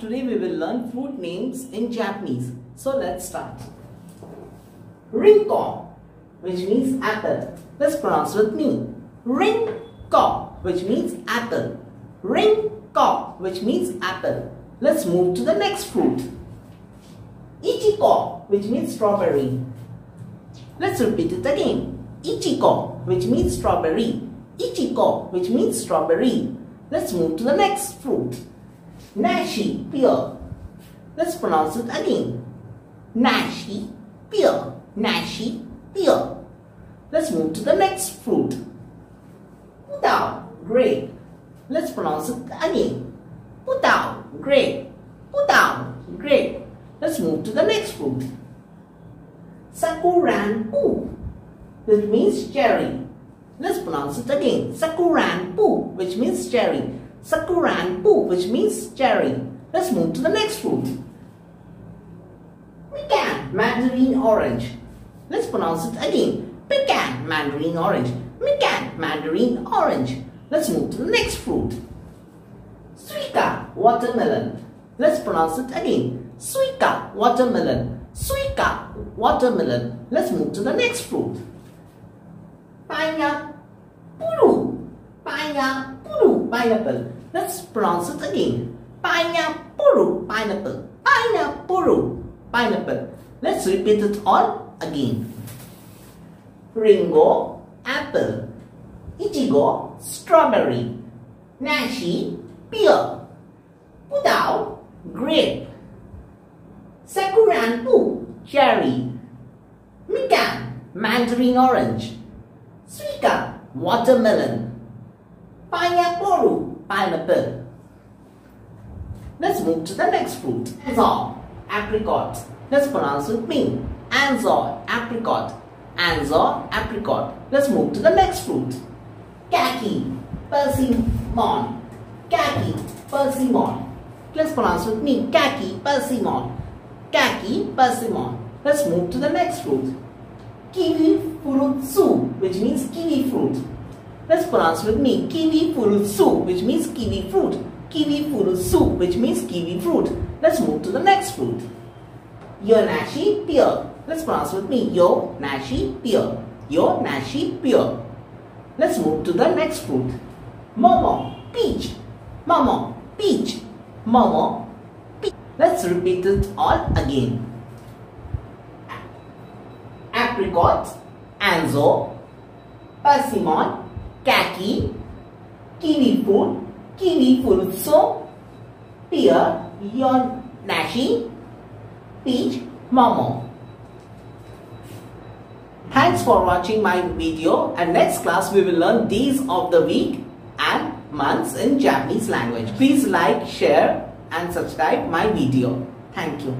today we will learn fruit names in Japanese. So let's start. Ringo, which means apple. Let's pronounce with me. Ringo, which means apple. Ringo, which means apple. Let's move to the next fruit. Ichigo, which means strawberry. Let's repeat it again. Ichigo, which means strawberry. Ichigo, which means strawberry. Let's move to the next fruit. Nashi, pear. Let's pronounce it again. Nashi, pear. Nashi, pear. Let's move to the next fruit. Putao, grape. Let's pronounce it again. Putao, grape. Putao, grape. Let's move to the next fruit. Sakuran pu, which means cherry. Let's pronounce it again. Sakuran pu, which means cherry. Sakuran pu, which means cherry. Let's move to the next fruit. Pecan, mandarin orange. Let's pronounce it again. Pecan, mandarin orange. Pecan, mandarin orange. Let's move to the next fruit. Suika, watermelon. Let's pronounce it again. Suika, watermelon. Suika, watermelon. Let's move to the next fruit. Pineapple. Pineapple, pineapple. Let's pronounce it again. Pineapple, pineapple. Pineapple, pineapple. Let's repeat it all again. Ringo, apple. Ichigo, strawberry. Nashi, pear. Putao, grape. Sakuranpu, cherry. Mikan, mandarin orange. Suika, watermelon. Pineapple, pineapple. Let's move to the next fruit. Anzor, apricot. Let's pronounce with me. Anzor, apricot. Anzor, apricot. Let's move to the next fruit. Kaki, persimmon. Kaki, persimmon. Let's pronounce with me. Kaki, persimmon. Kaki, persimmon. Let's move to the next fruit. Kiwi fruit soup, which means kiwi fruit. Let's pronounce with me. Kiwi soup, which means kiwi fruit. Kiwi soup, which means kiwi fruit. Let's move to the next fruit. Yonashi pear. Let's pronounce with me. Yo nashi pear. Yo nashi pear. Let's move to the next fruit. Momo peach. Momo peach. Momo peach. Let's repeat it all again. Apricot, Anzo, Persimmon, Kaki, Kiwi fruit, Kiwi fruit soap, Pear, Yonashi, Peach, Momo. Thanks for watching my video and next class we will learn days of the week and months in Japanese language. Please like, share and subscribe my video. Thank you.